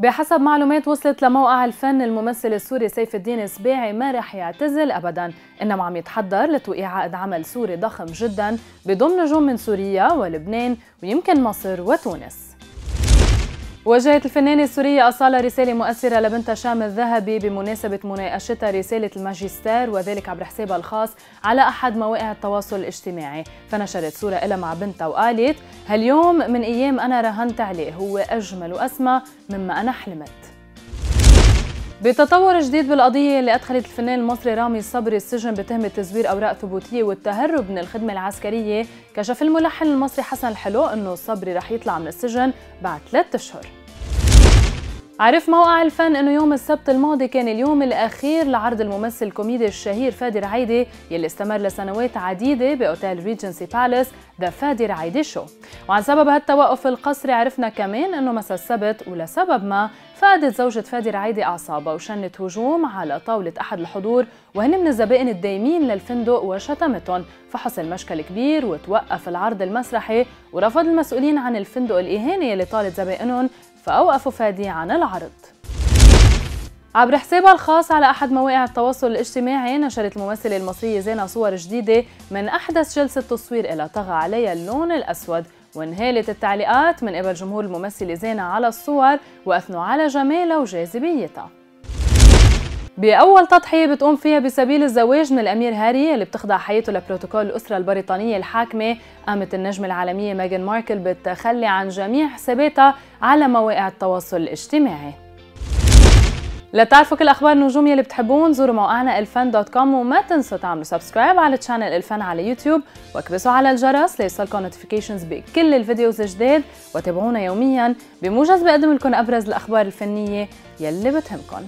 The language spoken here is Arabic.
بحسب معلومات وصلت لموقع الفن الممثل السوري سيف الدين السباعي ما رح يعتزل ابدا. إنما عم يتحضر لتوقيع عقد عمل سوري ضخم جدا بضم نجوم من سوريا ولبنان ويمكن مصر وتونس. وجهت الفنانة السورية أصالة رسالة مؤثرة لبنتها شام الذهبي بمناسبة مناقشتها رسالة الماجستير وذلك عبر حسابها الخاص على أحد مواقع التواصل الاجتماعي. فنشرت صورة إلها مع بنتها وقالت هاليوم من أيام أنا رهنت عليه هو أجمل وأسمى مما أنا حلمت. بتطور جديد بالقضية اللي أدخلت الفنان المصري رامي الصبري السجن بتهمة تزوير أوراق ثبوتية والتهرب من الخدمة العسكرية. كشف الملحن المصري حسن الحلو أنه الصبري رح يطلع من السجن بعد ثلاثة أشهر. عرف موقع الفن إنه يوم السبت الماضي كان اليوم الأخير لعرض الممثل الكوميدي الشهير فادي رعيدي يلي استمر لسنوات عديدة بأوتيل ريجنسي بالاس ذا فادي رعيدي شو وعن سبب هالتوقف القسري عرفنا كمان إنه مساء السبت ولسبب ما فقدت زوجة فادي رعيدي أعصابها وشنت هجوم على طاولة أحد الحضور وهن من الزبائن الدايمين للفندق وشتمتهم. فحصل مشكل كبير وتوقف العرض المسرحي ورفض المسؤولين عن الفندق الإهانة اللي طالت زبائنهم فأوقفوا فادي عن العرض. عبر حسابها الخاص على أحد مواقع التواصل الاجتماعي نشرت الممثلة المصرية زينة صور جديدة من أحدث جلسة تصوير إلها طغى عليها اللون الأسود. وانهالت التعليقات من قبل جمهور الممثلة زينة على الصور وأثنوا على جمالها وجاذبيتها. بأول تضحية بتقوم فيها بسبيل الزواج من الأمير هاري اللي بتخضع حياته لبروتوكول الأسرة البريطانية الحاكمة. قامت النجمة العالمية ميغان ماركل بالتخلي عن جميع حساباتها على مواقع التواصل الاجتماعي. لتعرفوا كل أخبار النجوم يلي بتحبوهن زوروا موقعنا الفن dot com وما تنسوا تعملوا subscribe على channel الفن على يوتيوب واكبسوا على الجرس ليوصلكم notifications بكل ال videos الجداد وتابعونا يوميا بموجز بقدم لكم أبرز الأخبار الفنية يلي بتهمكم.